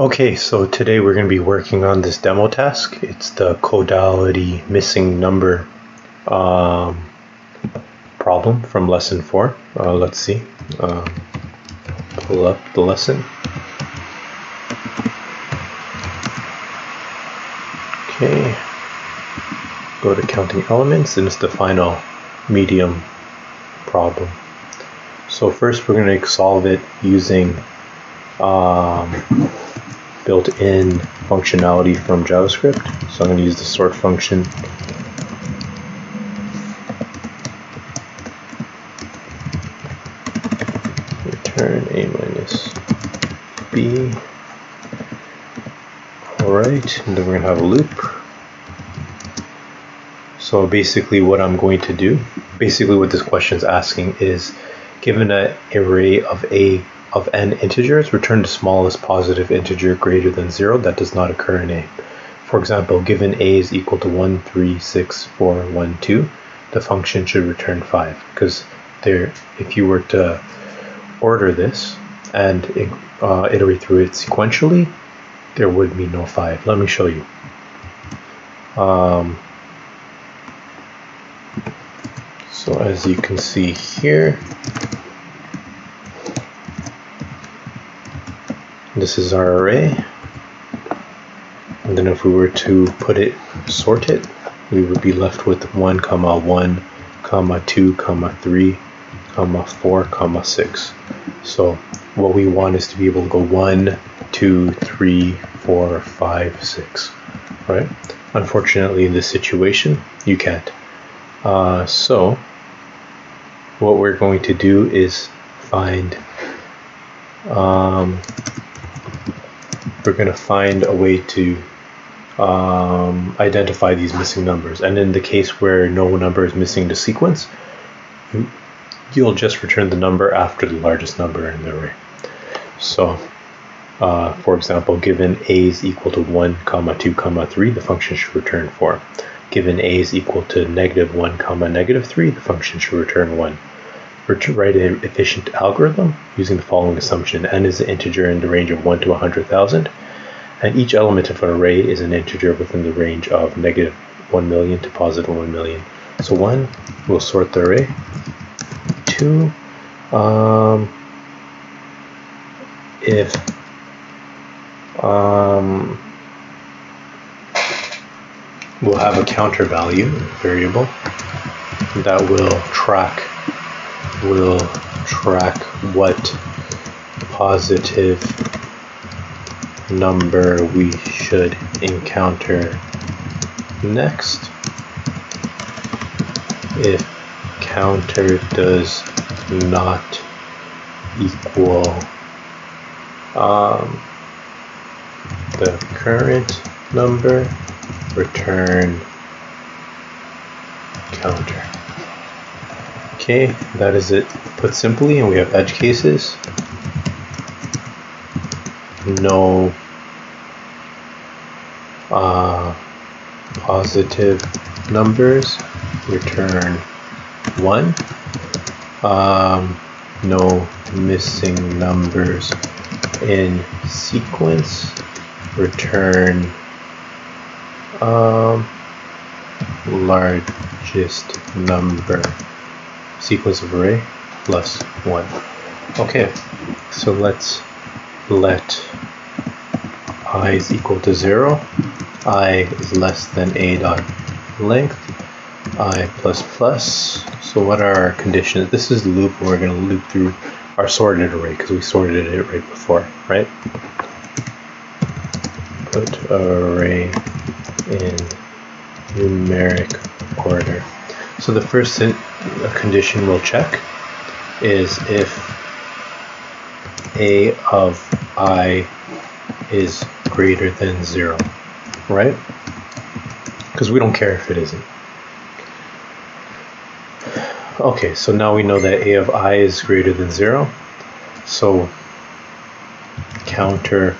Okay, so today we're going to be working on this demo task. It's the Codility missing number um, problem from lesson 4. Uh, let's see. Uh, pull up the lesson. Okay, go to counting elements and it's the final medium problem. So first we're going to solve it using um, built-in functionality from JavaScript. So I'm going to use the sort function. Return a minus b. Alright, and then we're going to have a loop. So basically what I'm going to do, basically what this question is asking is, given an array of a of n integers, return the smallest positive integer greater than 0 that does not occur in A. For example, given A is equal to 1, 3, 6, 4, 1, 2, the function should return 5 because there, if you were to order this and uh, iterate through it sequentially, there would be no 5. Let me show you. Um, so as you can see here, this is our array. And then if we were to put it sort it we would be left with 1 comma 1 comma 2 comma 3 comma 4 comma 6 so what we want is to be able to go 1 2 3 4 5 6 right? Unfortunately in this situation you can't. Uh, so what we're going to do is find um, we're going to find a way to um, identify these missing numbers. And in the case where no number is missing the sequence, you'll just return the number after the largest number in the array. So, uh, for example, given a is equal to 1, comma 2, comma 3, the function should return 4. Given a is equal to negative 1, comma negative 3, the function should return 1 to write an efficient algorithm using the following assumption. n is an integer in the range of 1 to 100,000, and each element of an array is an integer within the range of negative 1 million to positive 1 million. So 1, we'll sort the array. 2, um, if um, we'll have a counter value variable that will track will track what positive number we should encounter next. If counter does not equal um, the current number return counter Okay, that is it put simply, and we have edge cases. No uh, positive numbers, return 1. Um, no missing numbers in sequence, return um, largest number sequence of array plus 1. Okay, so let's let i is equal to 0, i is less than a dot length, i plus plus. So what are our conditions? This is the loop we're going to loop through our sorted array because we sorted it right before, right? Put array in numeric order. So the first condition we'll check is if a of i is greater than 0, right? Because we don't care if it isn't. Okay, so now we know that a of i is greater than 0. So counter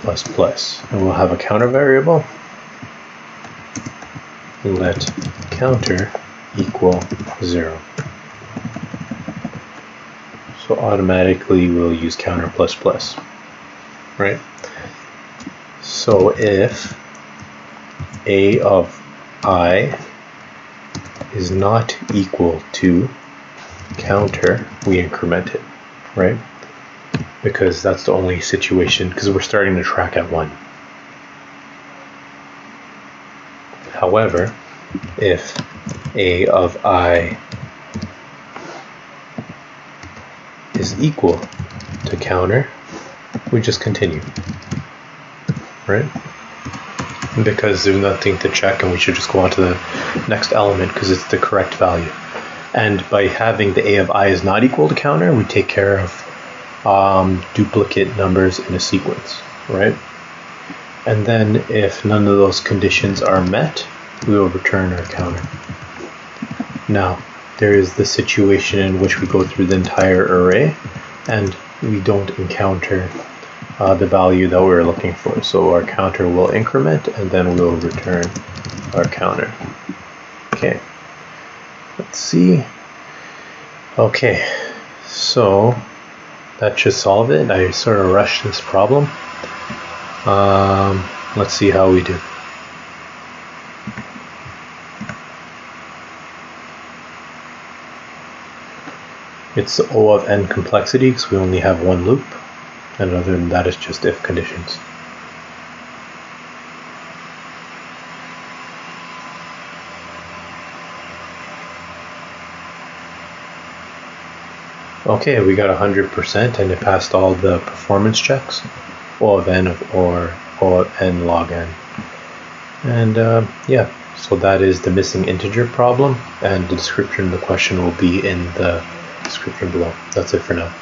plus plus. And we'll have a counter variable. Let counter equal 0. So automatically we'll use counter plus plus, right? So if a of i is not equal to counter, we increment it, right? Because that's the only situation, because we're starting to track at 1. However, if a of i is equal to counter, we just continue, right? Because there's nothing to check and we should just go on to the next element because it's the correct value. And by having the a of i is not equal to counter, we take care of um, duplicate numbers in a sequence, right? And then if none of those conditions are met, we will return our counter. Now, there is the situation in which we go through the entire array and we don't encounter uh, the value that we're looking for. So our counter will increment and then we'll return our counter. Okay, let's see. Okay, so that should solve it. I sort of rushed this problem. Um, let's see how we do. It's O of n complexity because we only have one loop. And other than that, it's just if conditions. Okay, we got 100% and it passed all the performance checks. O of n of or O of n log n. And uh, yeah, so that is the missing integer problem and the description of the question will be in the description below. That's it for now.